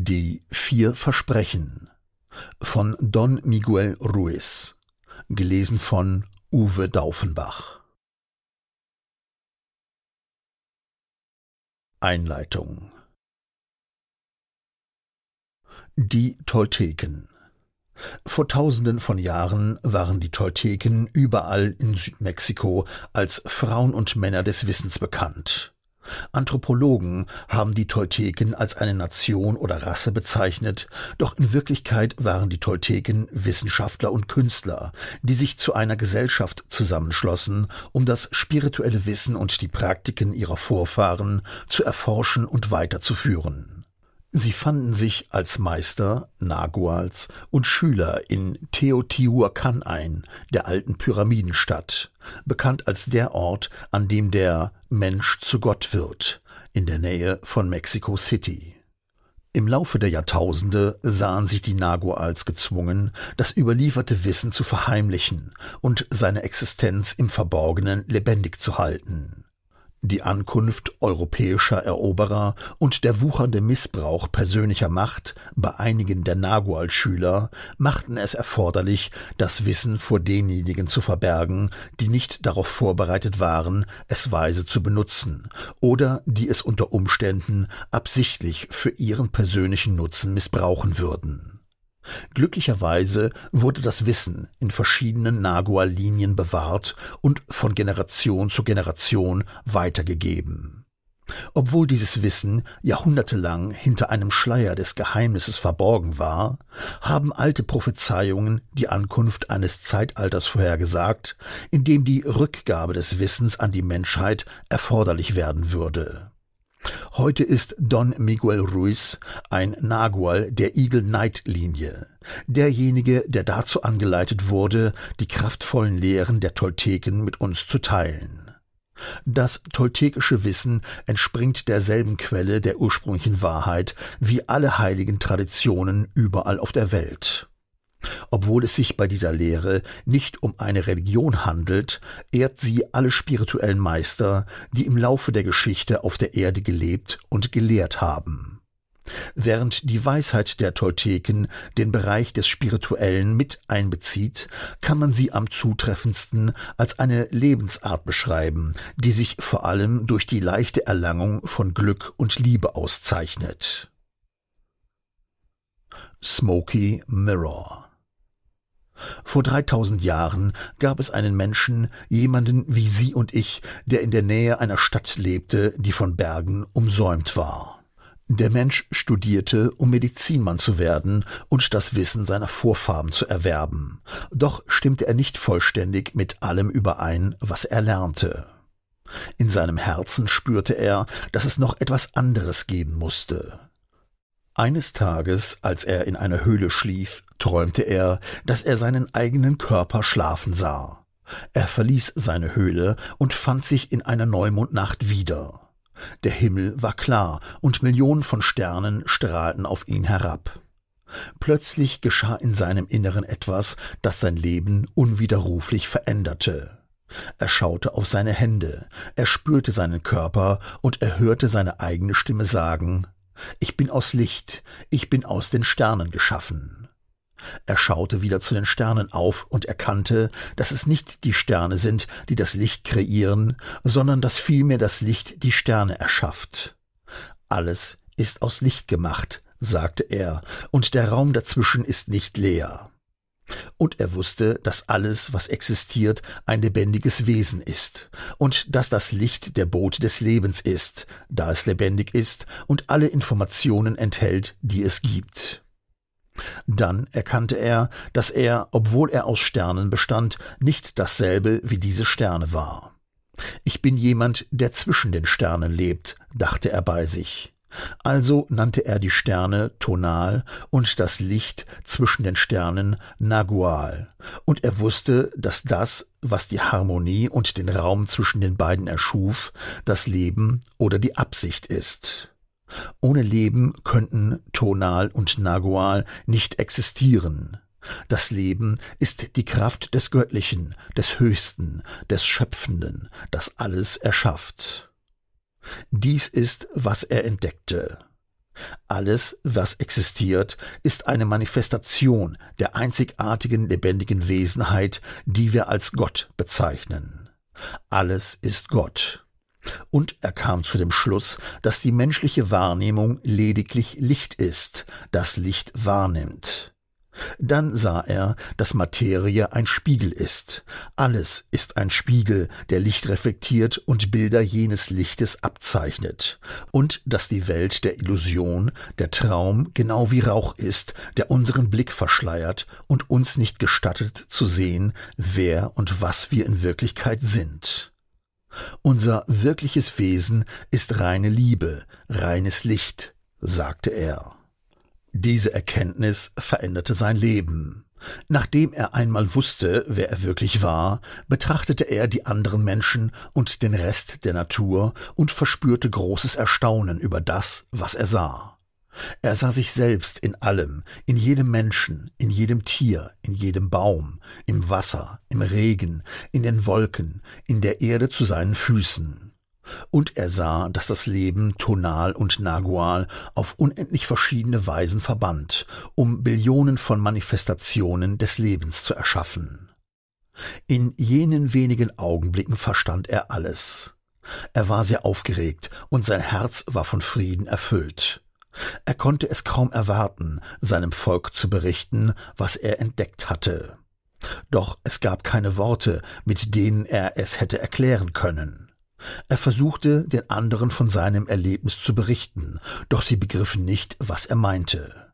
Die vier Versprechen von Don Miguel Ruiz, gelesen von Uwe Daufenbach. Einleitung Die Tolteken vor tausenden von Jahren waren die Tolteken überall in Südmexiko als Frauen und Männer des Wissens bekannt. Anthropologen haben die Tolteken als eine Nation oder Rasse bezeichnet, doch in Wirklichkeit waren die Tolteken Wissenschaftler und Künstler, die sich zu einer Gesellschaft zusammenschlossen, um das spirituelle Wissen und die Praktiken ihrer Vorfahren zu erforschen und weiterzuführen. Sie fanden sich als Meister, Naguals und Schüler in Teotihuacan ein, der alten Pyramidenstadt, bekannt als der Ort, an dem der Mensch zu Gott wird, in der Nähe von Mexico City. Im Laufe der Jahrtausende sahen sich die Naguals gezwungen, das überlieferte Wissen zu verheimlichen und seine Existenz im Verborgenen lebendig zu halten. Die Ankunft europäischer Eroberer und der wuchernde Missbrauch persönlicher Macht bei einigen der Nagual-Schüler machten es erforderlich, das Wissen vor denjenigen zu verbergen, die nicht darauf vorbereitet waren, es weise zu benutzen oder die es unter Umständen absichtlich für ihren persönlichen Nutzen missbrauchen würden Glücklicherweise wurde das Wissen in verschiedenen Nagua-Linien bewahrt und von Generation zu Generation weitergegeben. Obwohl dieses Wissen jahrhundertelang hinter einem Schleier des Geheimnisses verborgen war, haben alte Prophezeiungen die Ankunft eines Zeitalters vorhergesagt, in dem die Rückgabe des Wissens an die Menschheit erforderlich werden würde. Heute ist Don Miguel Ruiz ein Nagual der Eagle Knight Linie, derjenige, der dazu angeleitet wurde, die kraftvollen Lehren der Tolteken mit uns zu teilen. Das toltekische Wissen entspringt derselben Quelle der ursprünglichen Wahrheit wie alle heiligen Traditionen überall auf der Welt. Obwohl es sich bei dieser Lehre nicht um eine Religion handelt, ehrt sie alle spirituellen Meister, die im Laufe der Geschichte auf der Erde gelebt und gelehrt haben. Während die Weisheit der Tolteken den Bereich des Spirituellen mit einbezieht, kann man sie am zutreffendsten als eine Lebensart beschreiben, die sich vor allem durch die leichte Erlangung von Glück und Liebe auszeichnet. Smoky Mirror vor 3000 Jahren gab es einen Menschen, jemanden wie Sie und ich, der in der Nähe einer Stadt lebte, die von Bergen umsäumt war. Der Mensch studierte, um Medizinmann zu werden und das Wissen seiner Vorfahren zu erwerben. Doch stimmte er nicht vollständig mit allem überein, was er lernte. In seinem Herzen spürte er, dass es noch etwas anderes geben musste. Eines Tages, als er in einer Höhle schlief, träumte er, dass er seinen eigenen Körper schlafen sah. Er verließ seine Höhle und fand sich in einer Neumondnacht wieder. Der Himmel war klar und Millionen von Sternen strahlten auf ihn herab. Plötzlich geschah in seinem Inneren etwas, das sein Leben unwiderruflich veränderte. Er schaute auf seine Hände, er spürte seinen Körper und er hörte seine eigene Stimme sagen ich bin aus Licht, ich bin aus den Sternen geschaffen. Er schaute wieder zu den Sternen auf und erkannte, dass es nicht die Sterne sind, die das Licht kreieren, sondern dass vielmehr das Licht die Sterne erschafft. Alles ist aus Licht gemacht, sagte er, und der Raum dazwischen ist nicht leer. Und er wusste, dass alles, was existiert, ein lebendiges Wesen ist, und dass das Licht der Boot des Lebens ist, da es lebendig ist und alle Informationen enthält, die es gibt. Dann erkannte er, dass er, obwohl er aus Sternen bestand, nicht dasselbe wie diese Sterne war. Ich bin jemand, der zwischen den Sternen lebt, dachte er bei sich. Also nannte er die Sterne Tonal und das Licht zwischen den Sternen Nagual, und er wusste, dass das, was die Harmonie und den Raum zwischen den beiden erschuf, das Leben oder die Absicht ist. Ohne Leben könnten Tonal und Nagual nicht existieren. Das Leben ist die Kraft des Göttlichen, des Höchsten, des Schöpfenden, das alles erschafft. Dies ist, was er entdeckte. Alles, was existiert, ist eine Manifestation der einzigartigen lebendigen Wesenheit, die wir als Gott bezeichnen. Alles ist Gott. Und er kam zu dem Schluss, dass die menschliche Wahrnehmung lediglich Licht ist, das Licht wahrnimmt. Dann sah er, dass Materie ein Spiegel ist. Alles ist ein Spiegel, der Licht reflektiert und Bilder jenes Lichtes abzeichnet. Und dass die Welt der Illusion, der Traum, genau wie Rauch ist, der unseren Blick verschleiert und uns nicht gestattet zu sehen, wer und was wir in Wirklichkeit sind. Unser wirkliches Wesen ist reine Liebe, reines Licht, sagte er. Diese Erkenntnis veränderte sein Leben. Nachdem er einmal wusste, wer er wirklich war, betrachtete er die anderen Menschen und den Rest der Natur und verspürte großes Erstaunen über das, was er sah. Er sah sich selbst in allem, in jedem Menschen, in jedem Tier, in jedem Baum, im Wasser, im Regen, in den Wolken, in der Erde zu seinen Füßen. Und er sah, dass das Leben Tonal und Nagual auf unendlich verschiedene Weisen verband, um Billionen von Manifestationen des Lebens zu erschaffen. In jenen wenigen Augenblicken verstand er alles. Er war sehr aufgeregt und sein Herz war von Frieden erfüllt. Er konnte es kaum erwarten, seinem Volk zu berichten, was er entdeckt hatte. Doch es gab keine Worte, mit denen er es hätte erklären können. Er versuchte, den anderen von seinem Erlebnis zu berichten, doch sie begriffen nicht, was er meinte.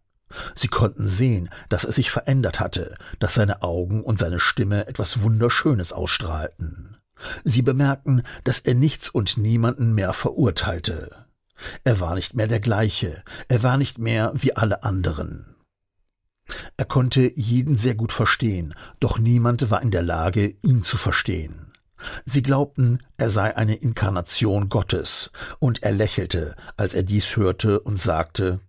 Sie konnten sehen, dass er sich verändert hatte, dass seine Augen und seine Stimme etwas Wunderschönes ausstrahlten. Sie bemerkten, dass er nichts und niemanden mehr verurteilte. Er war nicht mehr der gleiche, er war nicht mehr wie alle anderen. Er konnte jeden sehr gut verstehen, doch niemand war in der Lage, ihn zu verstehen. Sie glaubten, er sei eine Inkarnation Gottes, und er lächelte, als er dies hörte und sagte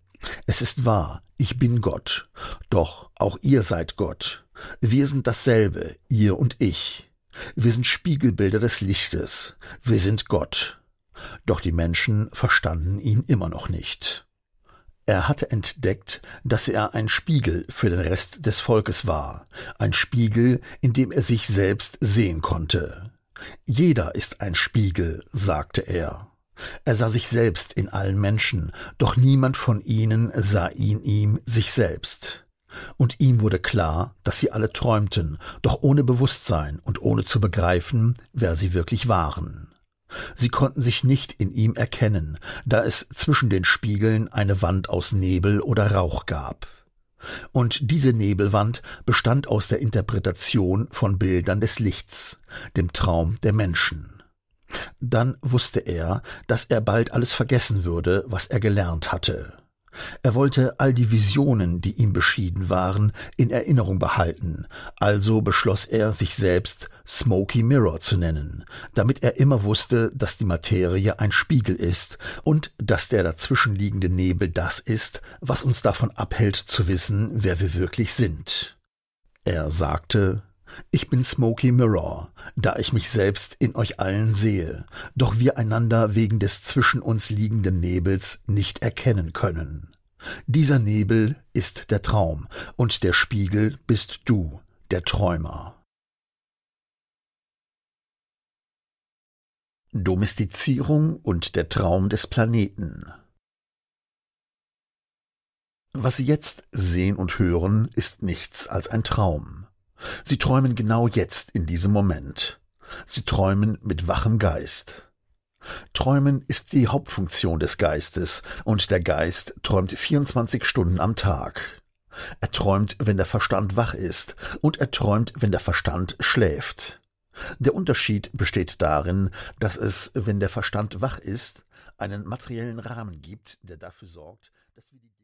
Es ist wahr, ich bin Gott, doch auch ihr seid Gott. Wir sind dasselbe, ihr und ich. Wir sind Spiegelbilder des Lichtes, wir sind Gott. Doch die Menschen verstanden ihn immer noch nicht. Er hatte entdeckt, dass er ein Spiegel für den Rest des Volkes war, ein Spiegel, in dem er sich selbst sehen konnte. Jeder ist ein Spiegel, sagte er. Er sah sich selbst in allen Menschen, doch niemand von ihnen sah in ihm sich selbst. Und ihm wurde klar, dass sie alle träumten, doch ohne Bewusstsein und ohne zu begreifen, wer sie wirklich waren. Sie konnten sich nicht in ihm erkennen, da es zwischen den Spiegeln eine Wand aus Nebel oder Rauch gab. Und diese Nebelwand bestand aus der Interpretation von Bildern des Lichts, dem Traum der Menschen. Dann wusste er, dass er bald alles vergessen würde, was er gelernt hatte. Er wollte all die Visionen, die ihm beschieden waren, in Erinnerung behalten, also beschloss er, sich selbst Smoky Mirror zu nennen, damit er immer wusste, dass die Materie ein Spiegel ist und dass der dazwischenliegende Nebel das ist, was uns davon abhält zu wissen, wer wir wirklich sind. Er sagte, ich bin Smoky Mirror, da ich mich selbst in euch allen sehe, doch wir einander wegen des zwischen uns liegenden Nebels nicht erkennen können. Dieser Nebel ist der Traum, und der Spiegel bist du, der Träumer. Domestizierung und der Traum des Planeten Was Sie jetzt sehen und hören, ist nichts als ein Traum. Sie träumen genau jetzt in diesem Moment. Sie träumen mit wachem Geist. Träumen ist die Hauptfunktion des Geistes, und der Geist träumt 24 Stunden am Tag. Er träumt, wenn der Verstand wach ist, und er träumt, wenn der Verstand schläft. Der Unterschied besteht darin, dass es, wenn der Verstand wach ist, einen materiellen Rahmen gibt, der dafür sorgt, dass wir die